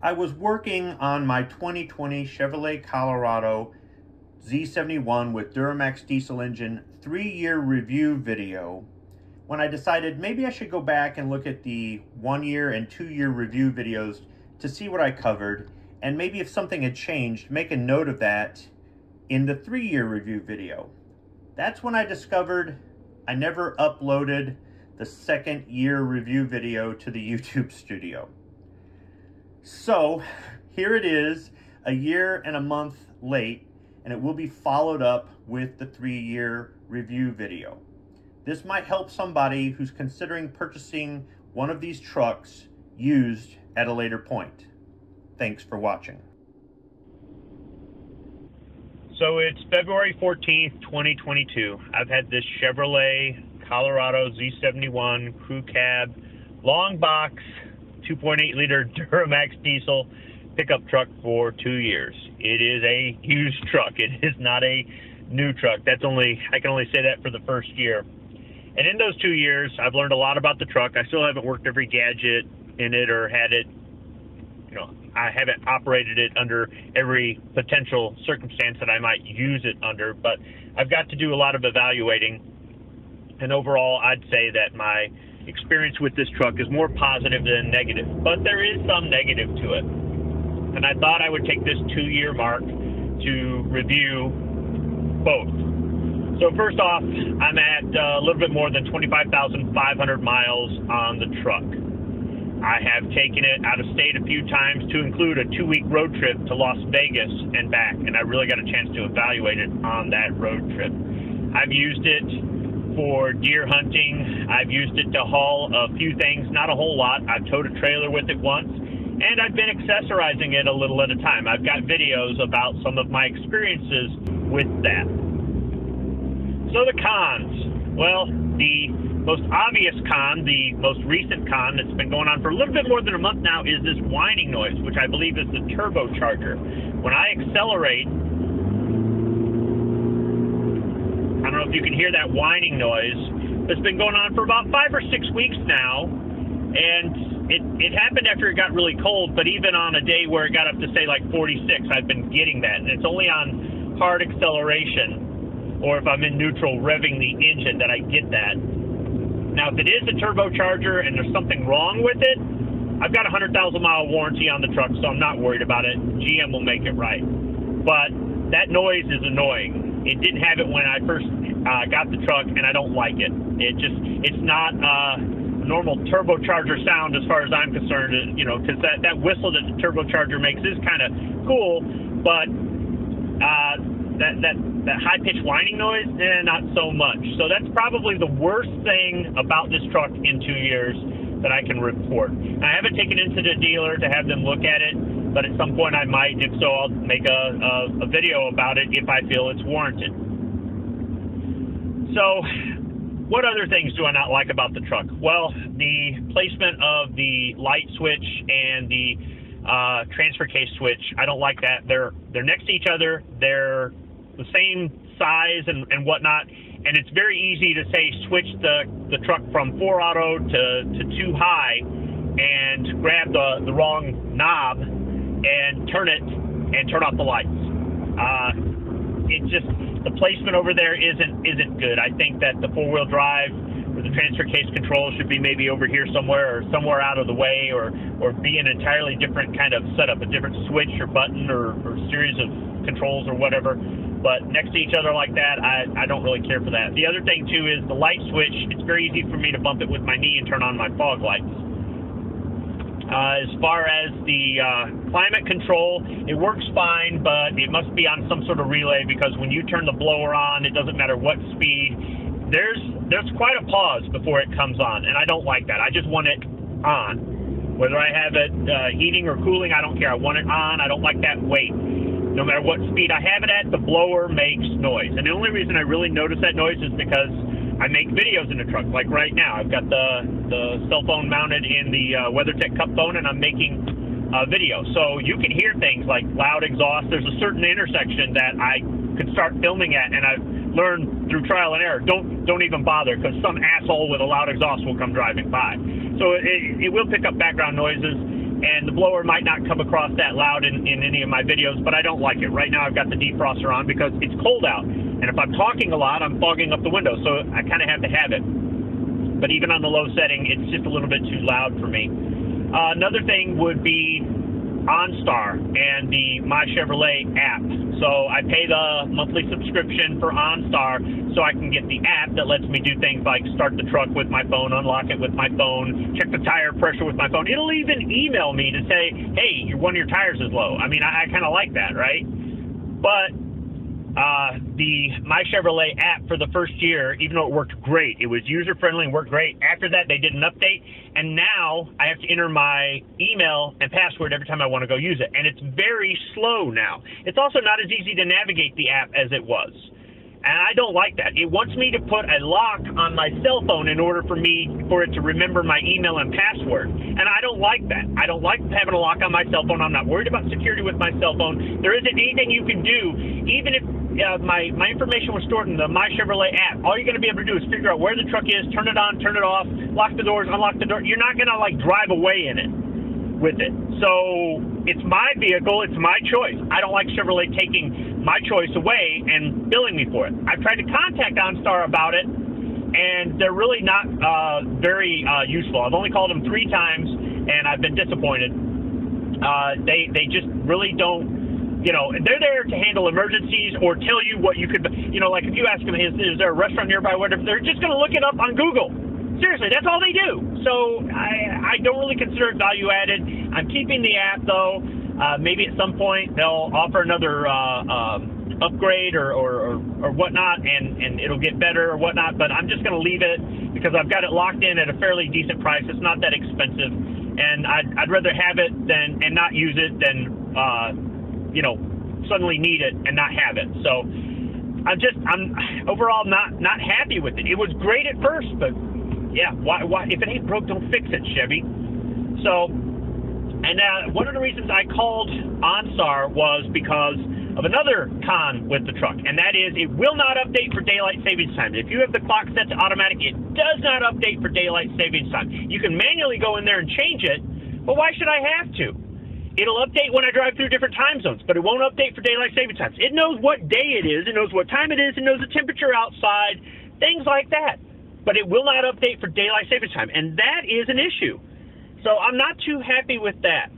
I was working on my 2020 Chevrolet Colorado Z71 with Duramax diesel engine three-year review video when I decided maybe I should go back and look at the one-year and two-year review videos to see what I covered and maybe if something had changed, make a note of that in the three-year review video. That's when I discovered I never uploaded the second year review video to the YouTube studio. So here it is, a year and a month late, and it will be followed up with the three-year review video. This might help somebody who's considering purchasing one of these trucks used at a later point. Thanks for watching. So it's February 14th, 2022. I've had this Chevrolet Colorado Z71 crew cab long box 2.8 liter Duramax diesel pickup truck for two years. It is a used truck. It is not a new truck. That's only I can only say that for the first year. And in those two years, I've learned a lot about the truck. I still haven't worked every gadget in it or had it, you know, I haven't operated it under every potential circumstance that I might use it under, but I've got to do a lot of evaluating. And overall, I'd say that my experience with this truck is more positive than negative, but there is some negative to it. And I thought I would take this two year mark to review both. So, first off, I'm at uh, a little bit more than 25,500 miles on the truck. I have taken it out of state a few times to include a two week road trip to Las Vegas and back, and I really got a chance to evaluate it on that road trip. I've used it for deer hunting. I've used it to haul a few things, not a whole lot. I've towed a trailer with it once, and I've been accessorizing it a little at a time. I've got videos about some of my experiences with that. So the cons. Well, the most obvious con, the most recent con that's been going on for a little bit more than a month now is this whining noise, which I believe is the turbocharger. When I accelerate, I don't know if you can hear that whining noise. It's been going on for about five or six weeks now, and it, it happened after it got really cold, but even on a day where it got up to say like 46, I've been getting that, and it's only on hard acceleration or if I'm in neutral revving the engine that I get that. Now, if it is a turbocharger and there's something wrong with it, I've got a 100,000 mile warranty on the truck, so I'm not worried about it. GM will make it right. But that noise is annoying. It didn't have it when I first uh, got the truck, and I don't like it. It just, it's not uh, a normal turbocharger sound as far as I'm concerned, you know, because that, that whistle that the turbocharger makes is kind of cool, but uh, that, that that high pitched whining noise, eh, not so much. So that's probably the worst thing about this truck in two years that I can report. I haven't taken it to the dealer to have them look at it, but at some point I might. If so, I'll make a, a, a video about it if I feel it's warranted. So, what other things do I not like about the truck? Well, the placement of the light switch and the uh, transfer case switch. I don't like that. They're they're next to each other. They're the same size and, and whatnot. And it's very easy to say switch the, the truck from four auto to, to two high and grab the, the wrong knob and turn it and turn off the lights. Uh, it just the placement over there isn't isn't good. I think that the four wheel drive or the transfer case control should be maybe over here somewhere or somewhere out of the way or or be an entirely different kind of setup, a different switch or button or, or series of controls or whatever. But next to each other like that, I, I don't really care for that. The other thing too is the light switch. It's very easy for me to bump it with my knee and turn on my fog lights. Uh, as far as the uh, climate control, it works fine, but it must be on some sort of relay because when you turn the blower on, it doesn't matter what speed. There's there's quite a pause before it comes on, and I don't like that. I just want it on. Whether I have it uh, heating or cooling, I don't care. I want it on. I don't like that wait no matter what speed I have it at, the blower makes noise. And the only reason I really notice that noise is because I make videos in the truck. Like right now, I've got the the cell phone mounted in the uh, WeatherTech CupFone, and I'm making a video. So you can hear things like loud exhaust. There's a certain intersection that I could start filming at, and I've learned through trial and error. Don't don't even bother because some asshole with a loud exhaust will come driving by. So it, it will pick up background noises and the blower might not come across that loud in, in any of my videos, but I don't like it. Right now I've got the defroster on because it's cold out, and if I'm talking a lot, I'm fogging up the window, so I kind of have to have it. But even on the low setting, it's just a little bit too loud for me. Uh, another thing would be OnStar and the My Chevrolet app. So I pay the monthly subscription for OnStar so I can get the app that lets me do things like start the truck with my phone, unlock it with my phone, check the tire pressure with my phone. It'll even email me to say, hey, one of your tires is low. I mean, I, I kind of like that, right? But uh, the My Chevrolet app for the first year, even though it worked great, it was user friendly and worked great. After that, they did an update, and now I have to enter my email and password every time I want to go use it, and it's very slow now. It's also not as easy to navigate the app as it was. And I don't like that. It wants me to put a lock on my cell phone in order for me for it to remember my email and password. And I don't like that. I don't like having a lock on my cell phone. I'm not worried about security with my cell phone. There isn't anything you can do, even if uh, my my information was stored in the My Chevrolet app. All you're going to be able to do is figure out where the truck is, turn it on, turn it off, lock the doors, unlock the door. You're not going to like drive away in it with it. So it's my vehicle, it's my choice. I don't like Chevrolet taking my choice away and billing me for it. I've tried to contact OnStar about it, and they're really not uh, very uh, useful. I've only called them three times, and I've been disappointed. Uh, they they just really don't. You know, they're there to handle emergencies or tell you what you could. You know, like if you ask them, is, is there a restaurant nearby? Whatever, they're just going to look it up on Google Seriously, that's all they do. So I, I don't really consider it value added. I'm keeping the app though. Uh, maybe at some point they'll offer another uh, um, upgrade or, or, or, or whatnot, and, and it'll get better or whatnot. But I'm just going to leave it because I've got it locked in at a fairly decent price. It's not that expensive, and I'd, I'd rather have it than and not use it than uh, you know suddenly need it and not have it. So I'm just I'm overall not not happy with it. It was great at first, but yeah, why, why, if it ain't broke, don't fix it, Chevy. So, and uh, one of the reasons I called OnStar was because of another con with the truck, and that is it will not update for daylight savings time. If you have the clock set to automatic, it does not update for daylight savings time. You can manually go in there and change it, but why should I have to? It'll update when I drive through different time zones, but it won't update for daylight savings times. It knows what day it is, it knows what time it is, it knows the temperature outside, things like that but it will not update for daylight savings time, and that is an issue. So I'm not too happy with that.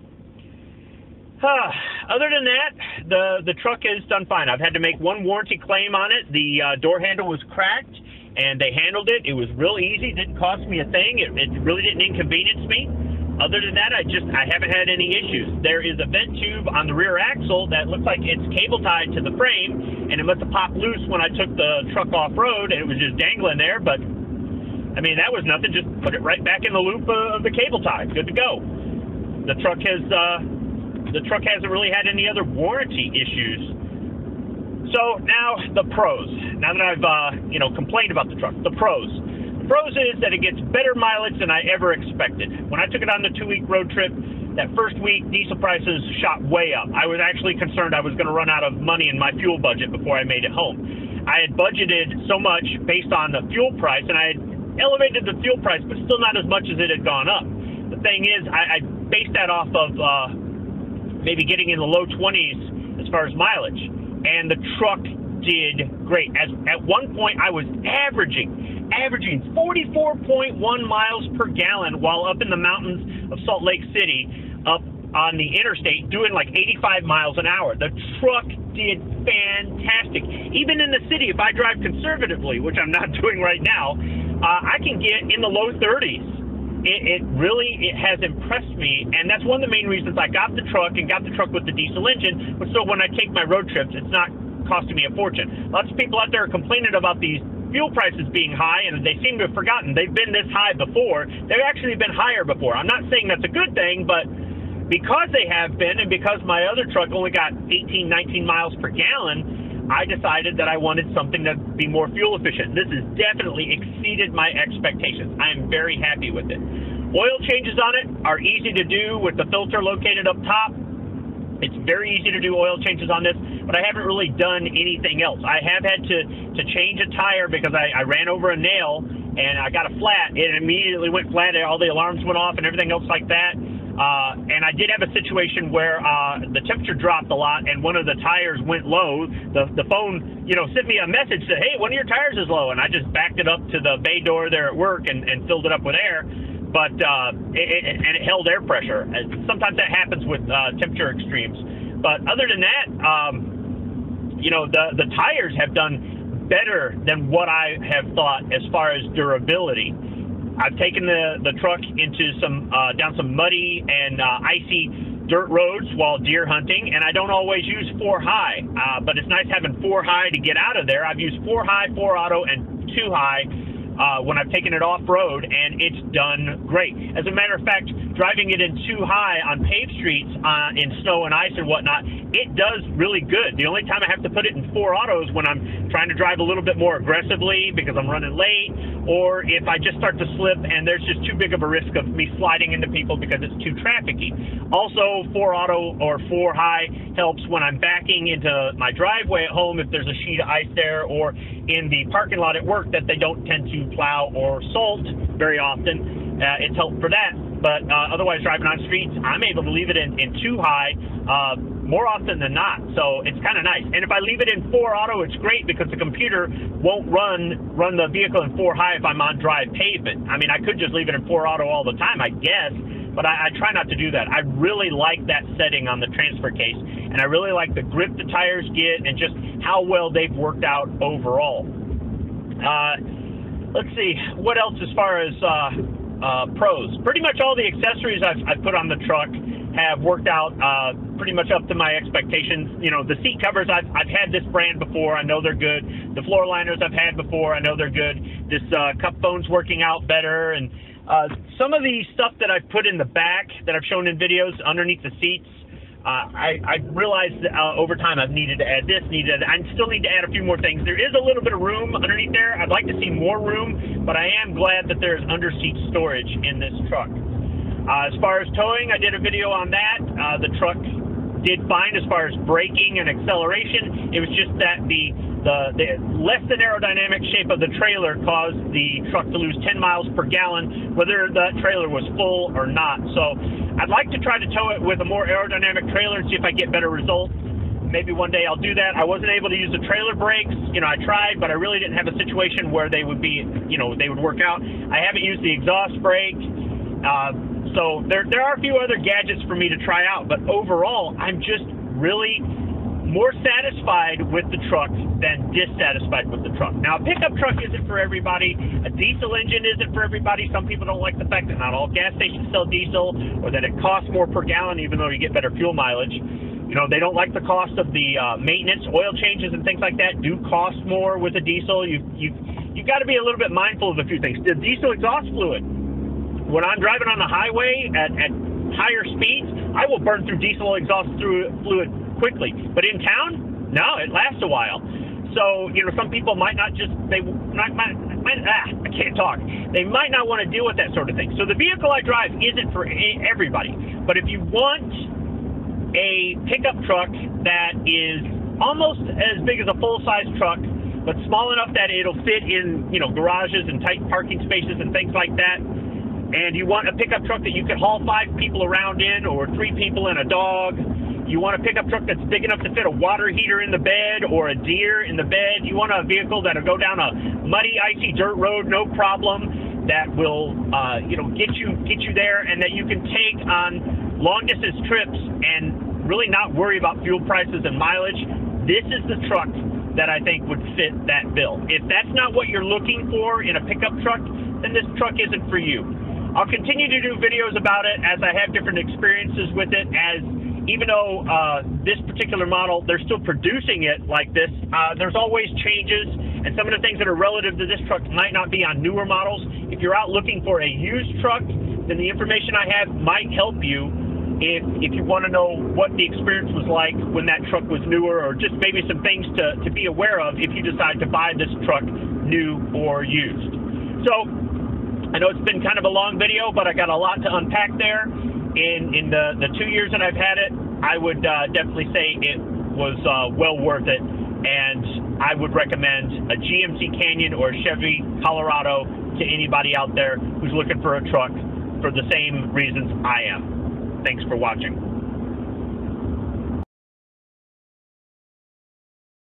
Uh, other than that, the the truck is done fine. I've had to make one warranty claim on it. The uh, door handle was cracked, and they handled it. It was real easy. Didn't cost me a thing. It, it really didn't inconvenience me. Other than that, I just I haven't had any issues. There is a vent tube on the rear axle that looks like it's cable tied to the frame, and it must have popped loose when I took the truck off road, and it was just dangling there. But I mean, that was nothing. Just put it right back in the loop of the cable tie. Good to go. The truck has uh, the truck hasn't really had any other warranty issues. So now the pros. Now that I've uh, you know complained about the truck, the pros. Pros is that it gets better mileage than I ever expected. When I took it on the two-week road trip, that first week diesel prices shot way up. I was actually concerned I was going to run out of money in my fuel budget before I made it home. I had budgeted so much based on the fuel price, and I had elevated the fuel price, but still not as much as it had gone up. The thing is, I, I based that off of uh, maybe getting in the low 20s as far as mileage, and the truck did great. As at one point, I was averaging averaging 44.1 miles per gallon while up in the mountains of Salt Lake City, up on the interstate, doing like 85 miles an hour. The truck did fantastic. Even in the city, if I drive conservatively, which I'm not doing right now, uh, I can get in the low 30s. It, it really it has impressed me, and that's one of the main reasons I got the truck and got the truck with the diesel engine. But so when I take my road trips, it's not costing me a fortune. Lots of people out there are complaining about these fuel prices being high, and they seem to have forgotten they've been this high before. They've actually been higher before. I'm not saying that's a good thing, but because they have been, and because my other truck only got 18, 19 miles per gallon, I decided that I wanted something to be more fuel efficient. This has definitely exceeded my expectations. I am very happy with it. Oil changes on it are easy to do with the filter located up top. It's very easy to do oil changes on this, but I haven't really done anything else. I have had to, to change a tire because I, I ran over a nail and I got a flat. It immediately went flat. And all the alarms went off and everything else like that. Uh, and I did have a situation where uh, the temperature dropped a lot, and one of the tires went low. The the phone, you know, sent me a message said, "Hey, one of your tires is low," and I just backed it up to the bay door there at work and, and filled it up with air. But uh, it, and it held air pressure. Sometimes that happens with uh, temperature extremes. But other than that, um, you know, the the tires have done better than what I have thought as far as durability. I've taken the, the truck into some uh, down some muddy and uh, icy dirt roads while deer hunting, and I don't always use four high, uh, but it's nice having four high to get out of there. I've used four high, four auto, and two high uh, when I've taken it off road, and it's done great. As a matter of fact, driving it in two high on paved streets uh, in snow and ice and whatnot, it does really good. The only time I have to put it in four autos when I'm trying to drive a little bit more aggressively because I'm running late, or if I just start to slip and there's just too big of a risk of me sliding into people because it's too trafficy. Also, four auto or four high helps when I'm backing into my driveway at home if there's a sheet of ice there, or in the parking lot at work that they don't tend to plow or salt very often. Uh, it's helped for that. But uh, otherwise, driving on streets, I'm able to leave it in, in two high uh, more often than not. So it's kind of nice. And if I leave it in four auto, it's great because the computer won't run run the vehicle in four high if I'm on dry pavement. I mean, I could just leave it in four auto all the time, I guess. But I, I try not to do that. I really like that setting on the transfer case, and I really like the grip the tires get and just how well they've worked out overall. Uh, let's see, what else as far as uh, uh, pros? Pretty much all the accessories I've, I've put on the truck have worked out uh, pretty much up to my expectations. You know, the seat covers, I've, I've had this brand before. I know they're good. The floor liners I've had before. I know they're good. This uh, CupFone's working out better. And uh, some of the stuff that I've put in the back that I've shown in videos underneath the seats, uh, I, I realized uh, over time I've needed to add this, needed, I still need to add a few more things. There is a little bit of room underneath there. I'd like to see more room, but I am glad that there's under seat storage in this truck. Uh, as far as towing, I did a video on that. Uh, the truck did fine as far as braking and acceleration. It was just that the, the, the less than aerodynamic shape of the trailer caused the truck to lose 10 miles per gallon, whether the trailer was full or not. So I'd like to try to tow it with a more aerodynamic trailer and see if I get better results. Maybe one day I'll do that. I wasn't able to use the trailer brakes. You know, I tried, but I really didn't have a situation where they would be, you know, they would work out. I haven't used the exhaust brake. Uh, so there, there are a few other gadgets for me to try out, but overall, I'm just really more satisfied with the truck than dissatisfied with the truck. Now, a pickup truck isn't for everybody. A diesel engine isn't for everybody. Some people don't like the fact that not all gas stations sell diesel or that it costs more per gallon even though you get better fuel mileage. You know, they don't like the cost of the uh, maintenance, oil changes, and things like that do cost more with a diesel. You you you've got to be a little bit mindful of a few things. The diesel exhaust fluid. When I'm driving on the highway at, at higher speeds, I will burn through diesel exhaust fluid quickly. But in town, no, it lasts a while. So, you know, some people might not just, they might, might, might ah, I can't talk. They might not want to deal with that sort of thing. So the vehicle I drive isn't for everybody. But if you want a pickup truck that is almost as big as a full-size truck, but small enough that it'll fit in, you know, garages and tight parking spaces and things like that, and you want a pickup truck that you can haul five people around in or three people and a dog, you want a pickup truck that's big enough to fit a water heater in the bed or a deer in the bed. You want a vehicle that'll go down a muddy, icy dirt road, no problem. That will, uh, you know, get you get you there, and that you can take on long distance trips and really not worry about fuel prices and mileage. This is the truck that I think would fit that bill. If that's not what you're looking for in a pickup truck, then this truck isn't for you. I'll continue to do videos about it as I have different experiences with it as even though uh, this particular model, they're still producing it like this, uh, there's always changes, and some of the things that are relative to this truck might not be on newer models. If you're out looking for a used truck, then the information I have might help you if, if you want to know what the experience was like when that truck was newer, or just maybe some things to, to be aware of if you decide to buy this truck new or used. So, I know it's been kind of a long video, but I got a lot to unpack there in in the the two years that I've had it, I would uh, definitely say it was uh, well worth it, and I would recommend a GMC Canyon or Chevy Colorado to anybody out there who's looking for a truck for the same reasons I am. Thanks for watching.